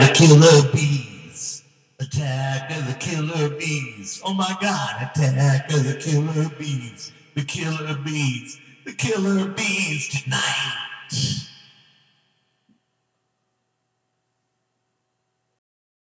the killer bees. Attack of the killer bees. Oh my God, attack of the killer bees. The killer bees. The killer bees tonight.